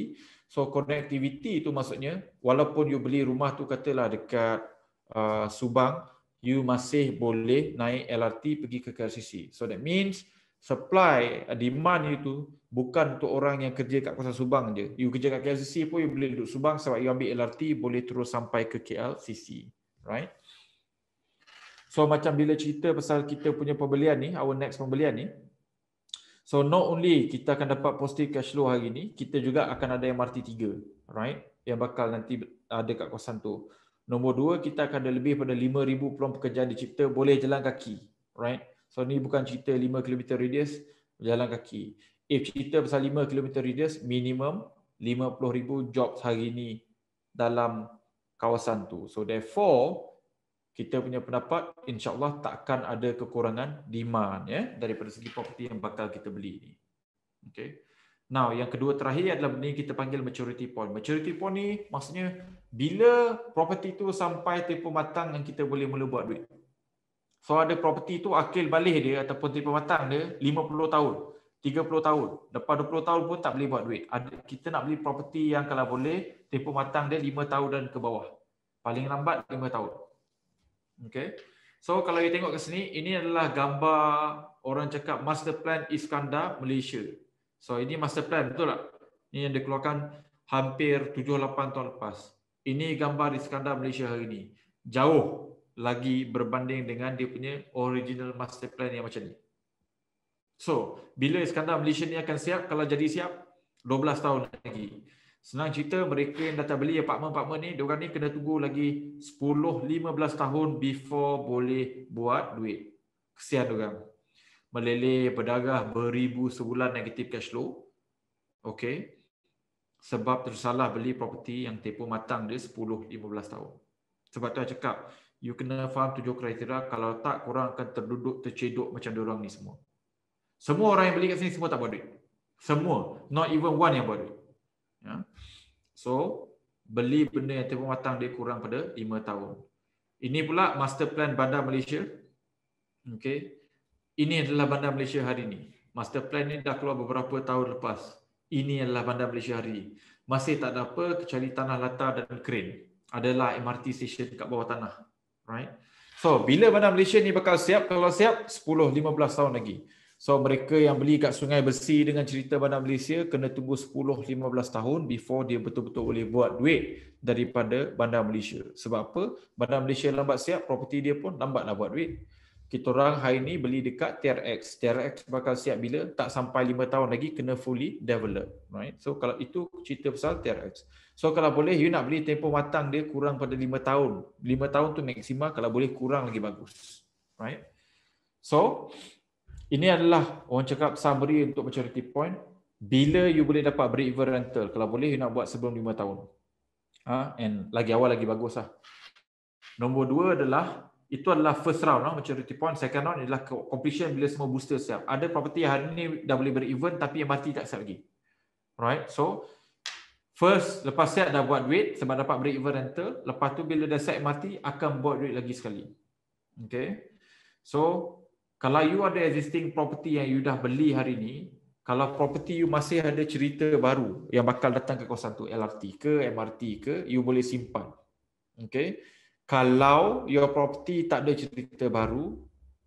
So connectivity itu maksudnya walaupun you beli rumah tu katalah dekat uh, Subang, you masih boleh naik LRT pergi ke KLCC. So that means supply uh, demand itu bukan untuk orang yang kerja kat kawasan Subang je. You kerja kat KLCC pun you boleh duduk Subang sebab you ambil LRT boleh terus sampai ke KLCC. Right? So macam bila cerita pasal kita punya pembelian ni, our next pembelian ni, so not only kita akan dapat positive cash flow hari ni, kita juga akan ada MRT 3, right? Yang bakal nanti ada kat kawasan tu. Nombor dua, kita akan ada lebih pada 5,000 peluang pekerjaan dicipta boleh jalan kaki, right? So ni bukan cerita 5 km radius, jalan kaki. If cerita pasal 5 km radius, minimum 50,000 jobs hari ni dalam kawasan tu. So therefore, kita punya pendapat insyaAllah takkan ada kekurangan demand ya daripada segi property yang bakal kita beli ni. Okay. Now, yang kedua terakhir adalah benda kita panggil maturity point. Maturity point ni maksudnya bila property tu sampai tempoh matang yang kita boleh mula buat duit. So ada property tu akil balik dia ataupun tempoh matang dia 50 tahun, 30 tahun. Lepas 20 tahun pun tak boleh buat duit. Ada, kita nak beli property yang kalau boleh tempoh matang dia 5 tahun dan ke bawah. Paling lambat 5 tahun. Okay. So kalau you tengok ke sini, ini adalah gambar orang cakap master plan Iskandar Malaysia. So ini master plan betul tak? Ini yang dikeluarkan hampir 7-8 tahun lepas. Ini gambar Iskandar Malaysia hari ini. Jauh lagi berbanding dengan dia punya original master plan yang macam ni. So, bila Iskandar Malaysia ni akan siap? Kalau jadi siap, 12 tahun lagi. Senang cerita mereka yang datang beli apartmen-apartmen ni, diorang ni kena tunggu lagi 10-15 tahun before boleh buat duit. Kesian diorang. Meleleh, berdarah, beribu sebulan negatif cash flow. Okay. Sebab tersalah beli property yang tempoh matang dia 10-15 tahun. Sebab tu saya cakap, you kena faham tujuh kriteria. Kalau tak, korang akan terduduk, terceduk macam diorang ni semua. Semua orang yang beli kat sini semua tak buat duit. Semua. Not even one yang buat duit. Ya. So, beli benda yang tempoh matang dia kurang pada 5 tahun. Ini pula master plan Bandar Malaysia. Okay. Ini adalah Bandar Malaysia hari ini. Master plan ni dah keluar beberapa tahun lepas. Ini adalah Bandar Malaysia hari ini. Masih tak ada apa kecuali tanah latar dan kren. Adalah MRT station kat bawah tanah. Right? So, bila Bandar Malaysia ni bakal siap? Kalau siap, 10-15 tahun lagi. So mereka yang beli kat Sungai Besi dengan cerita Bandar Malaysia kena tunggu 10-15 tahun before dia betul-betul boleh buat duit daripada Bandar Malaysia. Sebab apa? Bandar Malaysia lambat siap, property dia pun lambat nak buat duit. Kita orang hari ni beli dekat TRX. TRX bakal siap bila? Tak sampai 5 tahun lagi kena fully develop. Right? So kalau itu cerita pasal TRX. So kalau boleh you nak beli tempoh matang dia kurang pada 5 tahun. 5 tahun tu maksimal kalau boleh kurang lagi bagus. Right? So ini adalah orang cakap summary untuk maturity point. Bila you boleh dapat break even rental? Kalau boleh you nak buat sebelum 5 tahun. Ha? And lagi awal lagi bagus lah. Nombor dua adalah itu adalah first round no? maturity point. Second round adalah completion bila semua booster siap. Ada property hari ni dah boleh break even tapi yang mati tak siap lagi. Right? So first lepas siap dah buat duit sebab dapat break even rental. Lepas tu bila dah siap mati akan buat duit lagi sekali. Okay. So kalau you ada existing property yang you dah beli hari ni, kalau property you masih ada cerita baru yang bakal datang ke kawasan tu, LRT ke, MRT ke, you boleh simpan. Okay. Kalau your property tak ada cerita baru,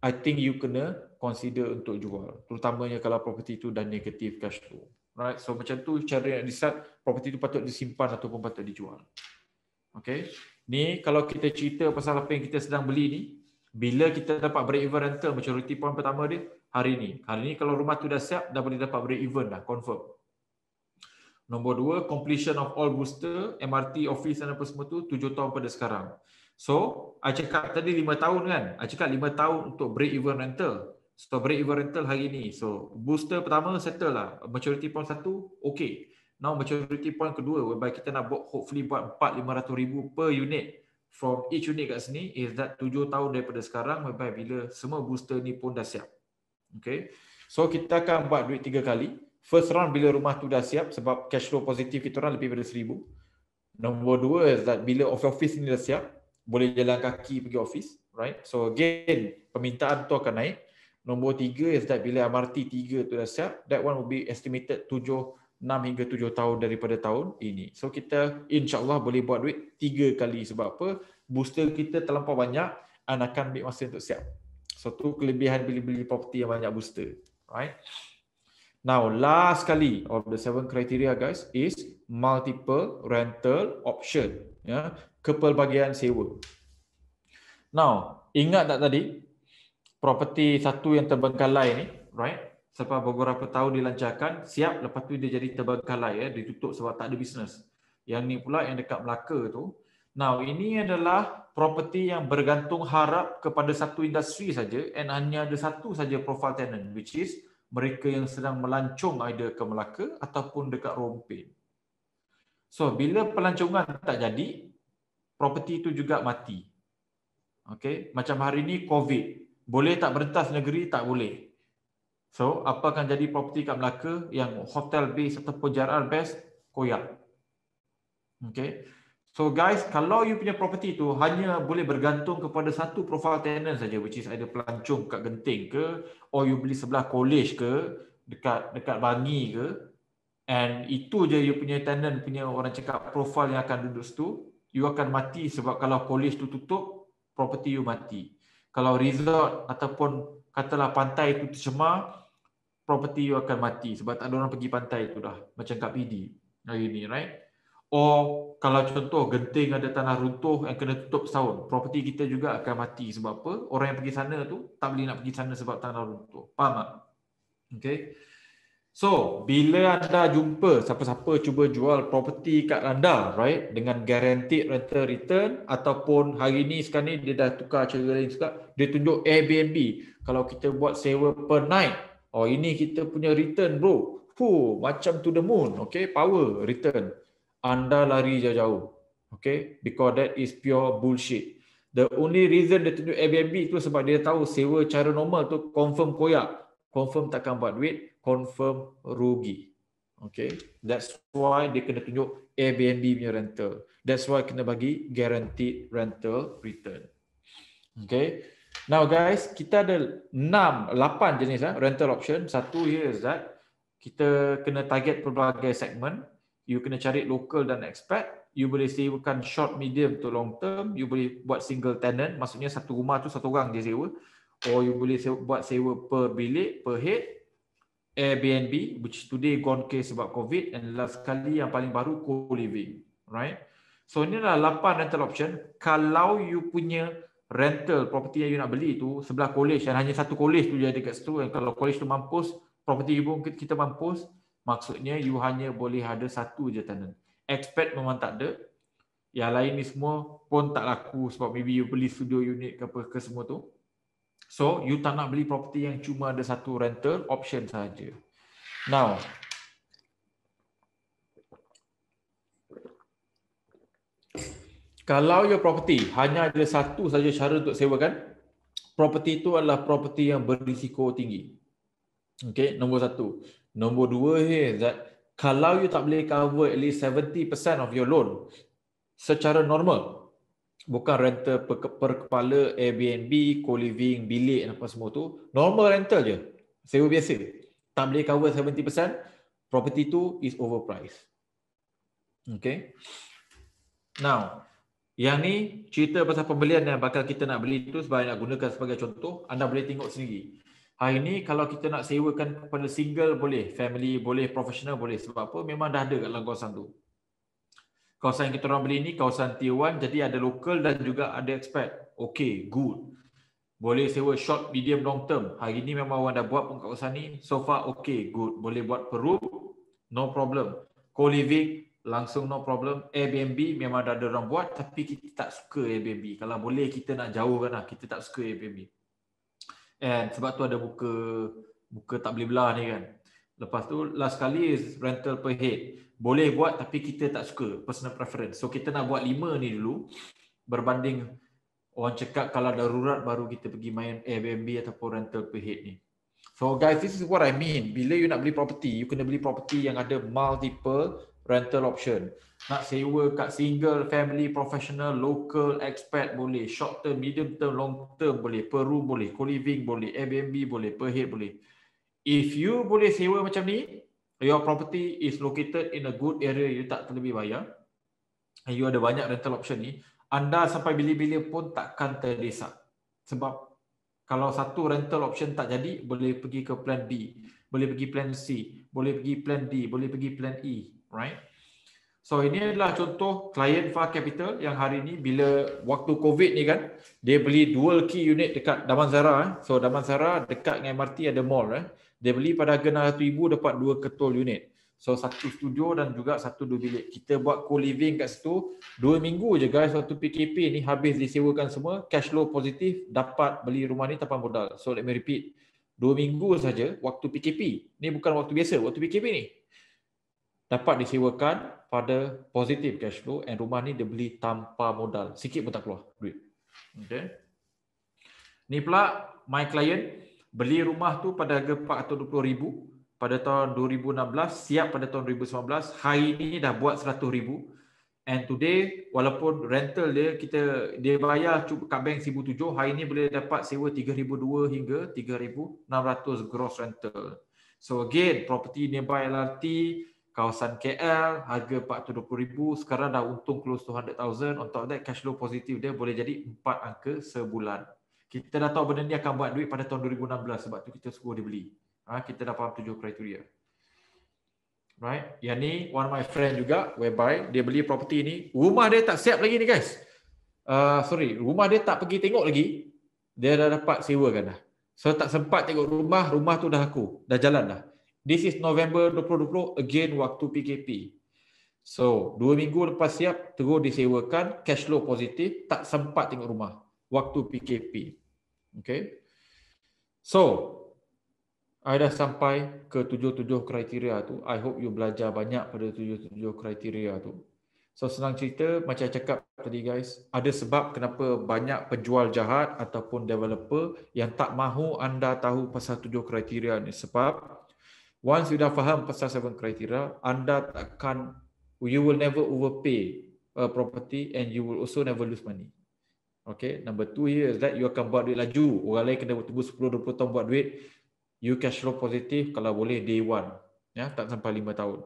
I think you kena consider untuk jual. Terutamanya kalau property tu dah negative cash flow. Right. So macam tu cara yang decide property tu patut disimpan ataupun patut dijual. Okay. Ni kalau kita cerita pasal apa yang kita sedang beli ni, bila kita dapat break even rental maturity point pertama dia hari ni. Hari ni kalau rumah tu dah siap dah boleh dapat break even dah confirm. Nombor dua, completion of all booster, MRT, office dan apa semua tu tujuh tahun pada sekarang. So, I cakap tadi lima tahun kan? I cakap lima tahun untuk break even rental. So, break even rental hari ni. So, booster pertama settle lah. Maturity point satu, okay. Now, maturity point kedua, whereby kita nak buat, hopefully buat empat lima ratus ribu per unit from each unit kat sini is that tujuh tahun daripada sekarang sampai bila semua booster ni pun dah siap. Okay. So kita akan buat duit tiga kali. First round bila rumah tu dah siap sebab cash flow positif kita orang lebih daripada seribu. Nombor dua is that bila office ni dah siap, boleh jalan kaki pergi office. Right. So again, permintaan tu akan naik. Nombor tiga is that bila MRT tiga tu dah siap, that one will be estimated tujuh 6 hingga 7 tahun daripada tahun ini. So kita insyaAllah boleh buat duit 3 kali sebab apa? Booster kita terlampau banyak dan akan ambil masa untuk siap. So tu kelebihan beli-beli property yang banyak booster. Right? Now last kali of the seven criteria guys is multiple rental option. Ya, kepelbagian sewa. Now, ingat tak tadi properti satu yang terbengkalai ni, right? Sebab beberapa tahun dilancarkan, siap lepas tu dia jadi terbengkalai ya, ditutup sebab tak ada bisnes. Yang ni pula yang dekat Melaka tu. Now, ini adalah properti yang bergantung harap kepada satu industri saja and hanya ada satu saja profile tenant which is mereka yang sedang melancong either ke Melaka ataupun dekat Rompin. So, bila pelancongan tak jadi, properti itu juga mati. Okay, macam hari ini COVID, boleh tak berentas negeri? Tak boleh. So, apa akan jadi properti kat Melaka yang hotel base ataupun JRR base? Koyak. Okay. So guys, kalau you punya property tu hanya boleh bergantung kepada satu profile tenant saja which is ada pelancong kat Genting ke or you beli sebelah college ke dekat dekat Bangi ke and itu je you punya tenant punya orang cakap profile yang akan duduk situ, you akan mati sebab kalau college tu tutup property you mati. Kalau resort ataupun katalah pantai itu tercemar, property you akan mati sebab tak ada orang pergi pantai itu dah. Macam kat PD hari ni, right? Or kalau contoh genting ada tanah runtuh yang kena tutup setahun, property kita juga akan mati sebab apa? Orang yang pergi sana tu tak boleh nak pergi sana sebab tanah runtuh. Faham tak? Okay. So, bila anda jumpa siapa-siapa cuba jual property kat anda, right, dengan guaranteed rental return ataupun hari ni sekarang ni dia dah tukar cara lain juga, dia tunjuk Airbnb. Kalau kita buat sewa per night, oh ini kita punya return bro. Fuh, macam to the moon, okay, power return. Anda lari jauh-jauh, okay, because that is pure bullshit. The only reason dia tunjuk Airbnb tu sebab dia tahu sewa cara normal tu confirm koyak, confirm takkan buat duit, confirm rugi. Okay, that's why dia kena tunjuk Airbnb punya rental. That's why kena bagi guaranteed rental return. Okay, now guys, kita ada 6, 8 jenis eh, rental option. Satu is that kita kena target pelbagai segmen. You kena cari local dan expat. You boleh sewakan short, medium to long term. You boleh buat single tenant. Maksudnya satu rumah tu satu orang dia sewa. Or you boleh sewa, buat sewa per bilik, per head Airbnb which today gone case sebab COVID and last kali yang paling baru co-living right so ini adalah 8 rental option kalau you punya rental property yang you nak beli tu sebelah college dan hanya satu college tu je ada kat situ. And kalau college tu mampus property you pun kita mampus maksudnya you hanya boleh ada satu je tenant. Expect memang tak ada. Yang lain ni semua pun tak laku sebab maybe you beli studio unit ke apa ke semua tu. So, you tak nak beli property yang cuma ada satu rental option saja. Now, kalau your property hanya ada satu saja cara untuk sewakan, property itu adalah property yang berisiko tinggi. Okay, nombor satu. Nombor dua is that kalau you tak boleh cover at least 70% of your loan secara normal, bukan rental per, per kepala Airbnb, co-living, bilik apa semua tu, normal rental je. Sewa biasa. Tak boleh cover 70%, property tu is overpriced. Okay. Now, yang ni cerita pasal pembelian yang bakal kita nak beli tu sebab nak gunakan sebagai contoh, anda boleh tengok sendiri. Hari ni kalau kita nak sewakan kepada single boleh, family boleh, professional boleh. Sebab apa? Memang dah ada kat dalam kawasan tu kawasan yang kita orang beli ni kawasan tier 1 jadi ada local dan juga ada expat. Okay, good. Boleh sewa short, medium, long term. Hari ni memang orang dah buat pun kawasan ni. So far okay, good. Boleh buat per room, no problem. Co-living, langsung no problem. Airbnb memang dah ada orang buat tapi kita tak suka Airbnb. Kalau boleh kita nak jauhkan lah. Kita tak suka Airbnb. And sebab tu ada buka buka tak boleh belah ni kan. Lepas tu last kali is rental per head boleh buat tapi kita tak suka personal preference. So kita nak buat lima ni dulu berbanding orang cakap kalau darurat baru kita pergi main Airbnb ataupun rental per head ni. So guys, this is what I mean. Bila you nak beli property, you kena beli property yang ada multiple rental option. Nak sewa kat single, family, professional, local, expat boleh. Short term, medium term, long term boleh. Per room boleh. Co-living boleh. Airbnb boleh. Per head boleh. If you boleh sewa macam ni, your property is located in a good area you tak terlebih bayar and you ada banyak rental option ni anda sampai bila-bila pun takkan terdesak sebab kalau satu rental option tak jadi boleh pergi ke plan B boleh pergi plan C boleh pergi plan D boleh pergi plan E right So ini adalah contoh klien Far Capital yang hari ini bila waktu COVID ni kan dia beli dual key unit dekat Damansara eh. So Damansara dekat dengan MRT ada mall eh. Dia beli pada harga RM600,000 dapat dua ketul unit. So satu studio dan juga satu dua bilik. Kita buat co-living kat situ. Dua minggu je guys waktu PKP ni habis disewakan semua. Cash flow positif dapat beli rumah ni tanpa modal. So let me repeat. Dua minggu saja waktu PKP. Ni bukan waktu biasa. Waktu PKP ni. Dapat disewakan pada positif cash flow and rumah ni dia beli tanpa modal. Sikit pun tak keluar duit. Okay. Ni pula my client beli rumah tu pada harga RM420,000 pada tahun 2016, siap pada tahun 2019, hari ini dah buat 100 ribu. And today, walaupun rental dia, kita dia bayar kat bank 1,700, hari ini boleh dapat sewa 3,200 hingga 3,600 gross rental. So again, property nearby LRT, kawasan KL, harga 420 ribu, sekarang dah untung close to 100,000. On top that, cash flow positif dia boleh jadi 4 angka sebulan. Kita dah tahu benda ni akan buat duit pada tahun 2016 sebab tu kita suruh dia beli ha, kita dah faham tujuh kriteria. Right? Yang ni one of my friend juga whereby dia beli property ni, rumah dia tak siap lagi ni guys. Uh, sorry, rumah dia tak pergi tengok lagi. Dia dah dapat sewakan dah. So tak sempat tengok rumah, rumah tu dah aku, dah jalan dah. This is November 2020, again waktu PKP. So, dua minggu lepas siap, terus disewakan, cash flow positif, tak sempat tengok rumah. Waktu PKP. Okay. So, I dah sampai ke tujuh-tujuh kriteria tu. I hope you belajar banyak pada tujuh-tujuh kriteria tu. So senang cerita, macam saya cakap tadi guys, ada sebab kenapa banyak penjual jahat ataupun developer yang tak mahu anda tahu pasal tujuh kriteria ni. Sebab once you dah faham pasal seven kriteria, anda takkan, you will never overpay a property and you will also never lose money. Okay, number two here is that you akan buat duit laju. Orang lain kena tunggu 10-20 tahun buat duit you cash flow positif kalau boleh day one ya tak sampai lima tahun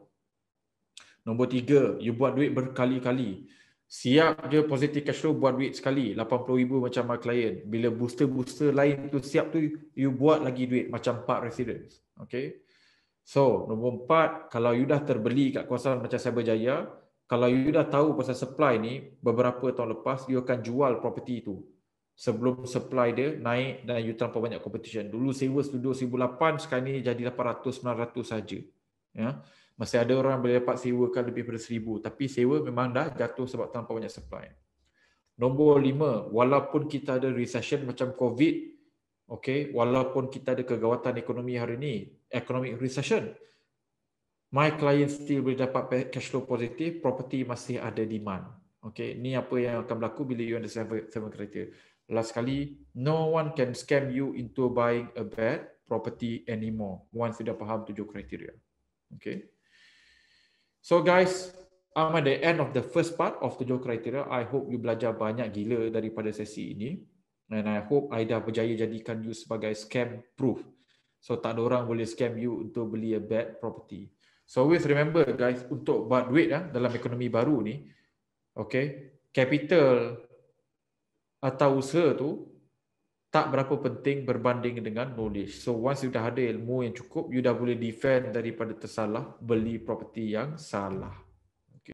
nombor tiga you buat duit berkali-kali siap je positif cash flow buat duit sekali 80,000 macam my client bila booster-booster lain tu siap tu you buat lagi duit macam empat residence okay so nombor empat kalau you dah terbeli kat kawasan macam saya berjaya kalau you dah tahu pasal supply ni beberapa tahun lepas you akan jual property tu sebelum supply dia naik dan you terlampau banyak competition. Dulu sewa studio 1008, sekarang ni jadi 800 900 saja. Ya. Masih ada orang boleh dapat sewakan lebih daripada 1000, tapi sewa memang dah jatuh sebab terlampau banyak supply. Nombor lima, walaupun kita ada recession macam COVID, okay, walaupun kita ada kegawatan ekonomi hari ini, economic recession, my client still boleh dapat cash flow positif, property masih ada demand. Okay, ni apa yang akan berlaku bila you ada seven, seven criteria last sekali, no one can scam you into buying a bad property anymore once you dah faham tujuh kriteria. Okay. So guys, I'm at the end of the first part of tujuh kriteria. I hope you belajar banyak gila daripada sesi ini. And I hope I dah berjaya jadikan you sebagai scam proof. So tak ada orang boleh scam you untuk beli a bad property. So always remember guys, untuk buat duit ah, dalam ekonomi baru ni, okay, capital atau usaha tu tak berapa penting berbanding dengan knowledge. So once you dah ada ilmu yang cukup, you dah boleh defend daripada tersalah beli property yang salah.